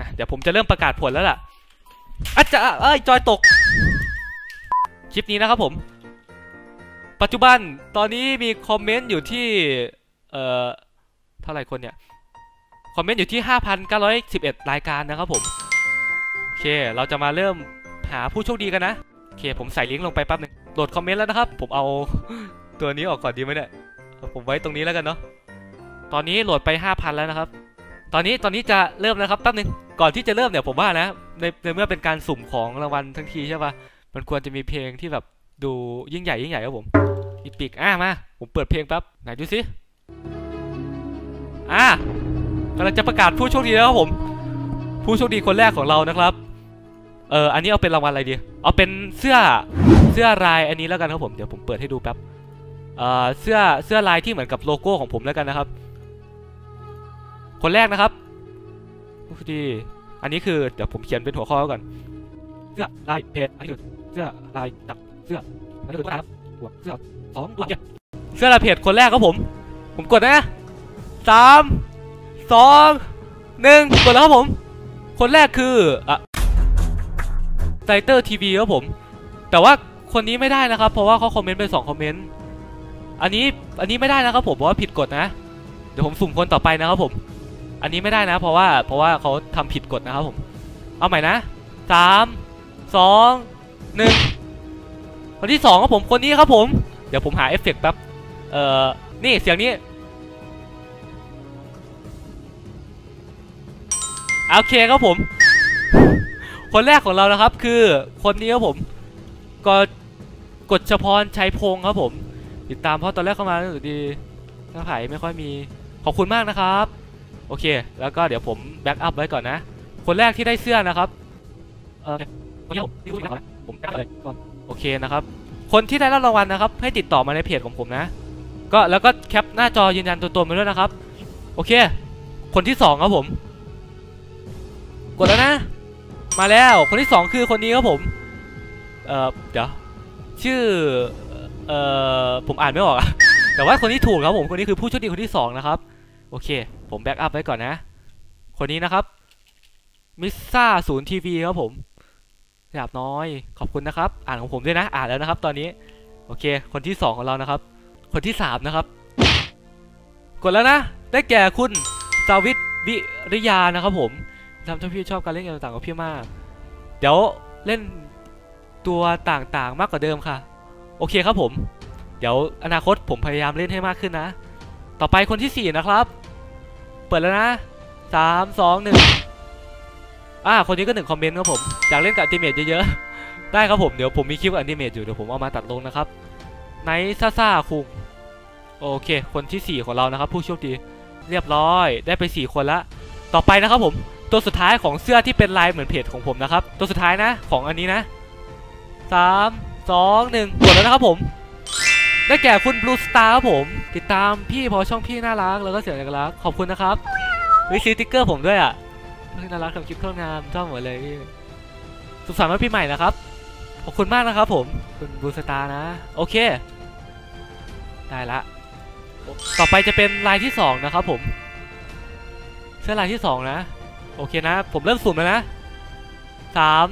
นะเดี๋ยวผมจะเริ่มประกาศผลแล้วล่ะอาจจะเอ้ยจอยตก คลิปนี้นะครับผม ปัจจุบันตอนนี้มีคอมเมนต์อยู่ที่ เอ่อ เท่าไหร่คนเนี่ย คอมเมนต์อยู่ที่ 5,911 รายการนะครับผม โอเค เราจะมาเริ่มหาผู้โชคดีกันนะ โอเค ผมใส่ลิงก์ลงไปแป๊บหนึงโหลดคอมเมนต์แล้วนะครับ ผมเอาตัวนี้ออกก่อนดีไหมเนี่ย ผมไว้ตรงนี้แล้วกันเนาะ ตอนนี้โหลดไป 5,000 แล้วนะครับ ตอนนี้ตอนนี้จะเริ่มแล้วครับแป๊บนึงก่อนที่จะเริ่มเนี่ยผมว่านะในในเมื่อเป็นการสุ่มของรางวัลทั้งทีใช่ปะมันควรจะมีเพลงที่แบบดูยิ่งใหญ่ยิ่งใหญ่ครับผมอีปิกอะมาผมเปิดเพลงแป๊บไหนดูสิอะกำลังจะประกาศผู้โชคดีแล้วครับผม ผู้โชคดีคนแรกของเรานะครับเอออันนี้เอาเป็นรางวัลอะไรดีเอาเป็นเสื้อเสื้อลายอันนี้แล้วกันครับผมเดี๋ยวผมเปิดให้ดูแป๊บเอ่อเสื้อเสื้อลายที่เหมือนกับโลโก้ของผมแล้วกันนะครับ คนแรกนะครับดีอันนี้คือเดี๋ยวผมเขียนเป็นหัวข้อก่อนเสื้อลายเพจอันนี้คือเสื้อลายจับเสื้ออันนี้คือตัวนะครับบวกเสื้อสองบวกเสื้อลายเพจคนแรกครับผม ผมกดนะสามสองหนึ่งกดแล้วครับผม คนแรกคืออะไตเตอร์ทีวีครับผม แต่ว่าคนนี้ไม่ได้นะครับ เพราะว่าเขาคอมเมนต์ไปสองคอมเมนต์อันนี้อันนี้ไม่ได้นะครับผมเพราะว่าผิดกฎนะ เดี๋ยวผมสุ่มคนต่อไปนะครับผม อันนี้ไม่ได้นะ เพราะว่าเพราะว่าเขาทำผิดกฎนะครับผม เอาใหม่นะสามสองหนึ่งคนที่สองครับผมคนนี้ครับผม เดี๋ยวผมหาเอฟเฟกต์แป๊บเอ่อนี่เสียงนี้โอเคครับผม คนแรกของเรานะครับ คือคนนี้ครับผมก็กดเฉพาะชัยพงศ์ครับผม ติดตามเพราะตอนแรกเข้ามารู้สึกดีถ้าไผ่ไม่ค่อยมี ขอบคุณมากนะครับ โอเค แล้วก็เดี๋ยวผม backup ไว้ก่อนนะ คนแรกที่ได้เสื้อนะครับ เออที่ผมที่พูดนะครับผม back เลยก่อนโอเคนะครับ คนที่ได้รับรางวัลนะครับ ให้ติดต่อมาในเพจของผมนะ ก็แล้วก็ cap หน้าจอยืนยันตัวตนมาด้วยนะครับ โอเค คนที่สองครับผม กดแล้วนะ มาแล้ว คนที่สองคือคนนี้ครับผม เอ่อ เดี๋ยว ชื่อ เอ่อ ผมอ่านไม่ออกอะแต่ว่าคนที่ถูกครับผม คนนี้คือผู้โชคดีคนที่สองนะครับ โอเค ผม backup ไว้ก่อนนะ คนนี้นะครับ มิสซ่าศูนย์ทีวีครับผมหยาบน้อย ขอบคุณนะครับ อ่านของผมด้วยนะ อ่านแล้วนะครับ ตอนนี้ โอเค คนที่สองของเรานะครับ คนที่สามนะครับ กดแล้วนะ ได้แก่คุณสาวิตวิริยานะครับผมทำให้พี่ชอบการเล่นเกมต่างๆกับพี่มาก เดี๋ยวเล่นตัวต่างๆมากกว่าเดิมค่ะ โอเคครับผม เดี๋ยวอนาคตผมพยายามเล่นให้มากขึ้นนะ ต่อไปคนที่สี่นะครับ เปิดแล้วนะสามสองหนึ่งอ่าคนนี้ก็หนึ่งคอมเมนต์ครับผมอยากเล่นกับอันติเมตเยอะๆ ได้ครับผมเดี๋ยวผมมีคลิป ultimate อยู่เดี๋ยวผมเอามาตัดลงนะครับไนซ่าซ่าคุงโอเค คนที่ 4 ของเรานะครับผู้โชคดีเรียบร้อยได้ไป 4 คนละต่อไปนะครับผมตัวสุดท้ายของเสื้อที่เป็นลายเหมือนเพจของผมนะครับ ตัวสุดท้ายนะของอันนี้นะสามสองหนึ่งกดแล้วนะครับผม ได้แก่คุณบลูสตาร์ครับผม ติดตามพี่พอช่องพี่น่ารักแล้วก็เสียงเอกลักษณ์ขอบคุณนะครับวิซีติ๊กเกอร์ผมด้วยอะเฮ้ยน่ารักทำคลิปเข้างามชอบหมดเลยพี่สุขสันต์วันปีใหม่นะครับขอบคุณมากนะครับผมคุณบลูสตาร์นะโอเค ได้ละ ต่อไปจะเป็นลายที่สองนะครับผมเสื้อลายที่สองนะ โอเคนะ ผมเริ่มสุ่มแล้วนะสาม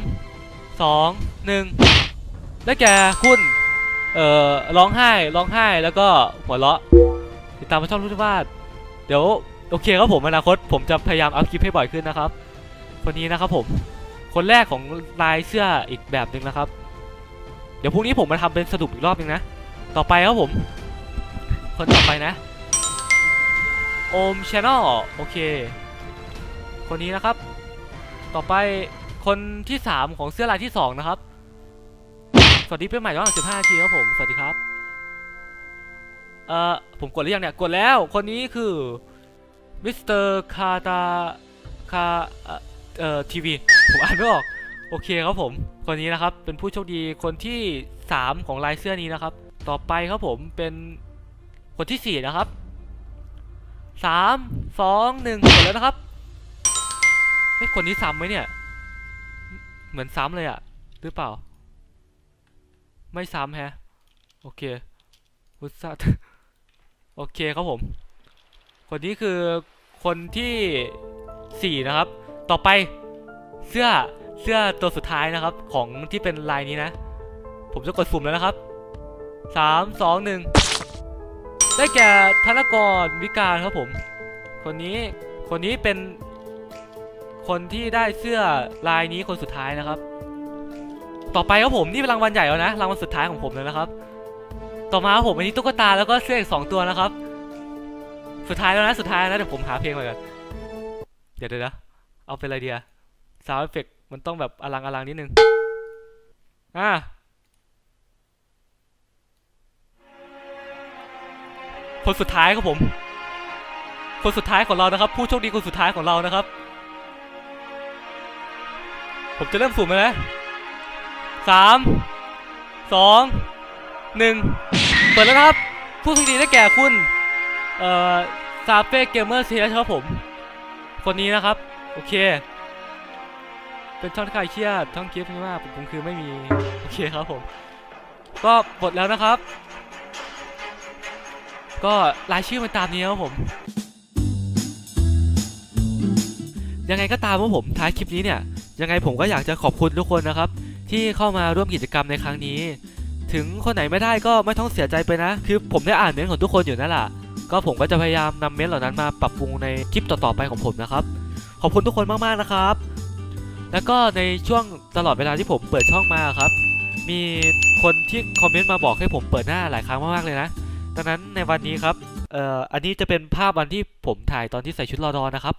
สองหนึ่งได้แก่คุณ เอ่อร้องไห้ร้องไห้แล้วก็หัวเราะติดตามมาช่องรุ่นวาดเดี๋ยวโอเคครับผมอนาคตผมจะพยายามอัพคลิปให้บ่อยขึ้นนะครับคนนี้นะครับผมคนแรกของลายเสื้ออีกแบบหนึ่งนะครับ เดี๋ยวพรุ่งนี้ผมมาทำเป็นสรุปอีกรอบหนึงนะ ต่อไปครับผม คนต่อไปนะโอมชแนลโอเค คนนี้นะครับ ต่อไปคนที่ 3 ของเสื้อลายที่ 2 นะครับ สวัสดีเพื่อนใหม่ย้อนหลัง15นาทีครับผม สวัสดีครับ เอ่อ ผมกดหรือยังเนี่ย กดแล้ว คนนี้คือ มิสเตอร์คาตา คา เอ่อ ทีวี ผมอ่านไม่ออก โอเคครับผม คนนี้นะครับ เป็นผู้โชคดีคนที่3ของลายเสื้อนี้นะครับ ต่อไปครับผม เป็นคนที่4นะครับ3 2 1กดแล้วนะครับเฮ้ยคนนี้ซ้ำไหมเนี่ย เหมือนซ้ำเลยอะหรือเปล่า ไม่ซ้ำแฮะ โอเคพุทธะโอเคครับผม คนนี้คือคนที่สี่นะครับ ต่อไปเสื้อเสื้อตัวสุดท้ายนะครับ ของที่เป็นลายนี้นะ ผมจะกดสุ่มแล้วนะครับสามสองหนึ่งได้แก่ธนกรวิการครับผม คนนี้คนนี้เป็นคนที่ได้เสื้อลายนี้คนสุดท้ายนะครับ ต่อไปครับผมนี่เป็นรางวัลใหญ่แล้วนะรางวัลสุดท้ายของผมเลยนะครับ ต่อมาครับผมอันนี้ตุ๊กตาแล้วก็เสื้ออีกสองตัวนะครับ สุดท้ายแล้วนะสุดท้ายแล้วนะเดี๋ยวผมหาเพลงมาก่อนเดี๋ยวเดี๋ยวเอาเป็นอะไรดี sound effect มันต้องแบบอลังอลังนิดนึงอ่าคนสุดท้ายครับผม คนสุดท้ายของเรานะครับ ผู้โชคดีคนสุดท้ายของเรานะครับ ผมจะเริ่มสุ่มแล้วนะ สามสองหนึ่งเปิดแล้วครับ ผู้โชคดีได้แก่คุณ เอ่อซาเฟ่เกมเมอร์เซียครับผม คนนี้นะครับ โอเค เป็นช่องคลายเครียดช่องคลิปมากผมคือไม่มี โอเคครับผม ก็หมดแล้วนะครับ ก็รายชื่อมันตามนี้ครับผมยังไงก็ตามว่าผมท้ายคลิปนี้เนี่ย ยังไงผมก็อยากจะขอบคุณทุกคนนะครับ ที่เข้ามาร่วมกิจกรรมในครั้งนี้ ถึงคนไหนไม่ได้ก็ไม่ต้องเสียใจไปนะ คือผมได้อ่านเมนของทุกคนอยู่นั่นแหละก็ผมก็จะพยายามนำเมนเหล่านั้นมาปรับปรุงในคลิปต่อๆไปของผมนะครับ ขอบคุณทุกคนมากๆนะครับ แล้วก็ในช่วงตลอดเวลาที่ผมเปิดช่องมาครับ มีคนที่คอมเมนต์มาบอกให้ผมเปิดหน้าหลายครั้งมากๆเลยนะดังนั้นในวันนี้ครับ เอ่อ อันนี้จะเป็นภาพวันที่ผมถ่ายตอนที่ใส่ชุดรอดอนะครับ